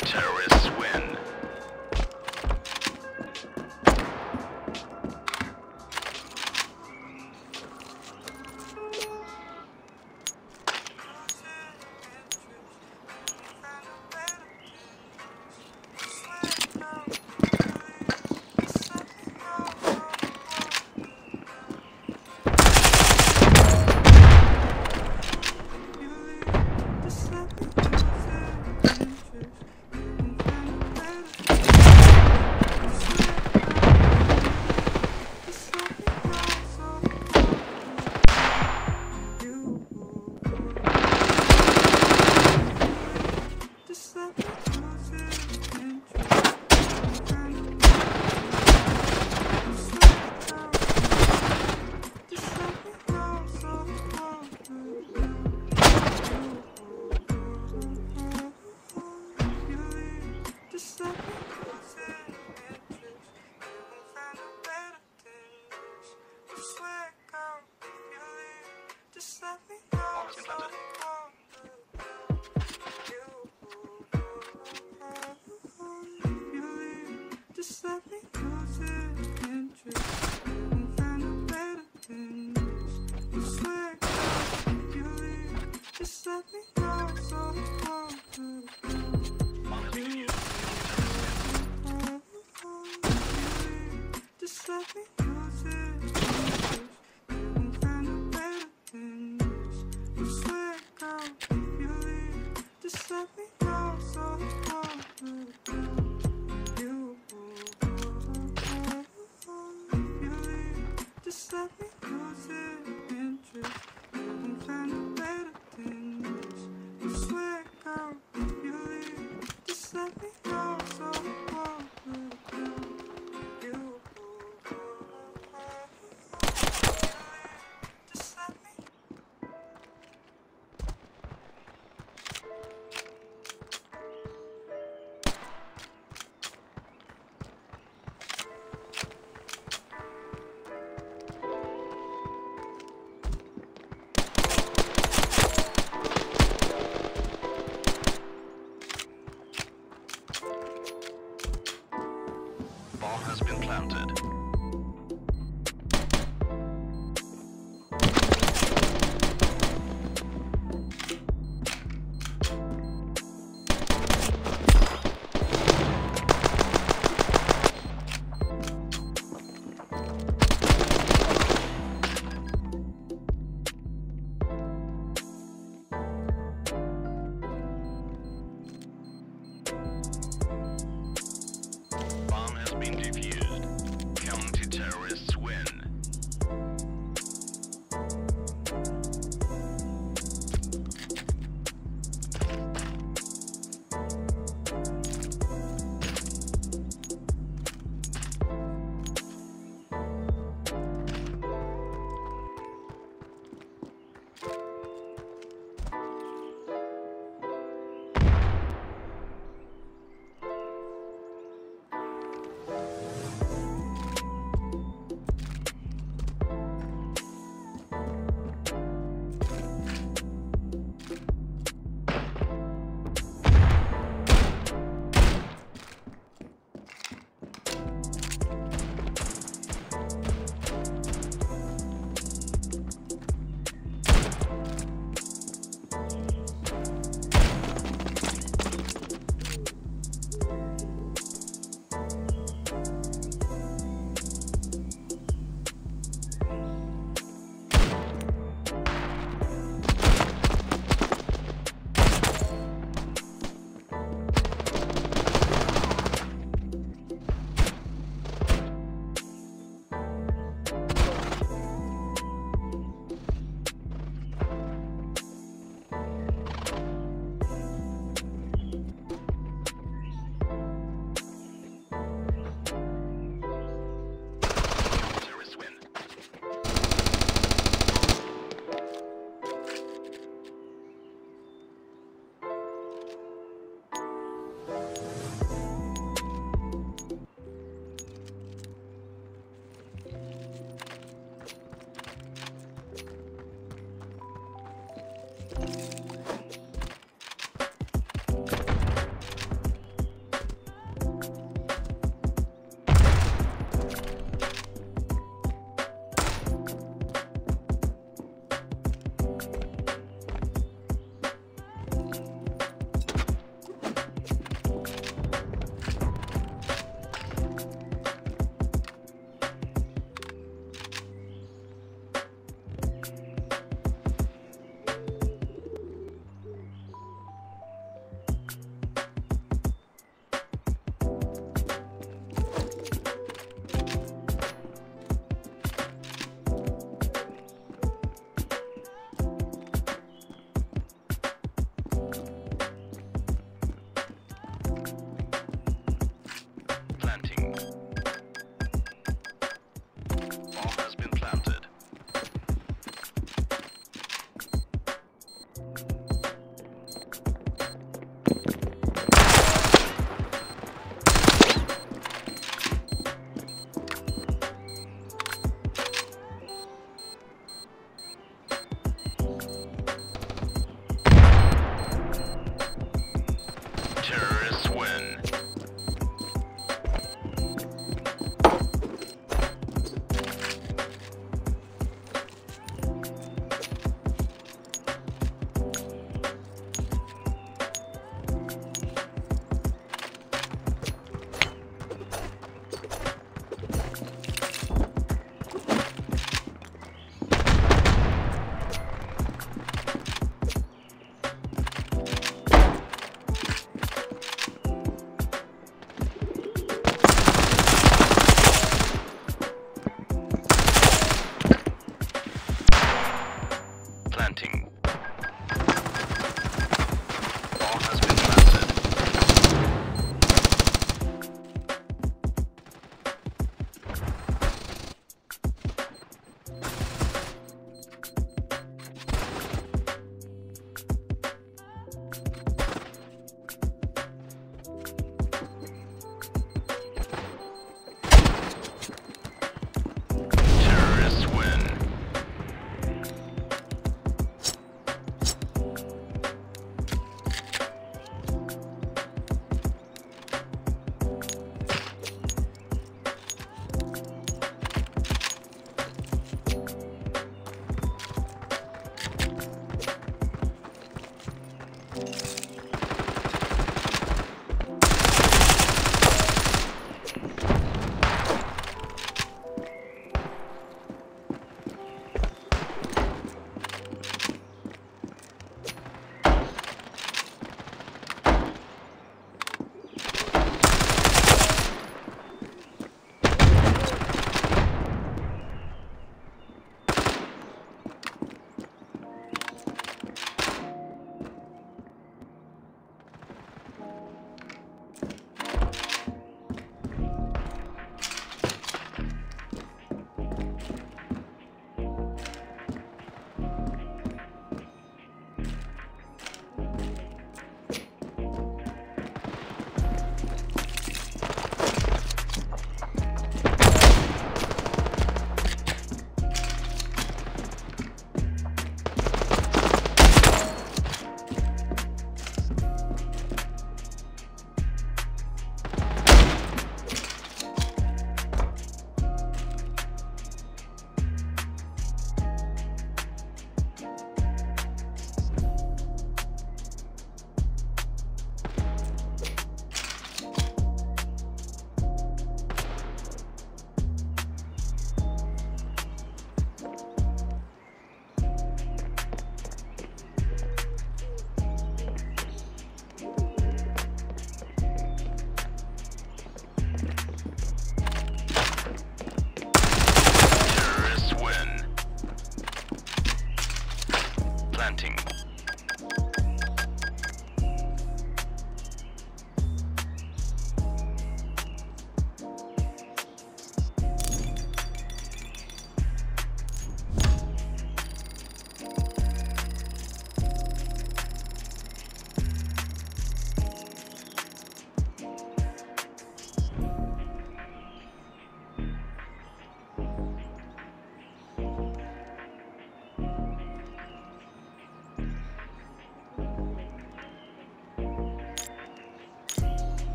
terrorists. just turn.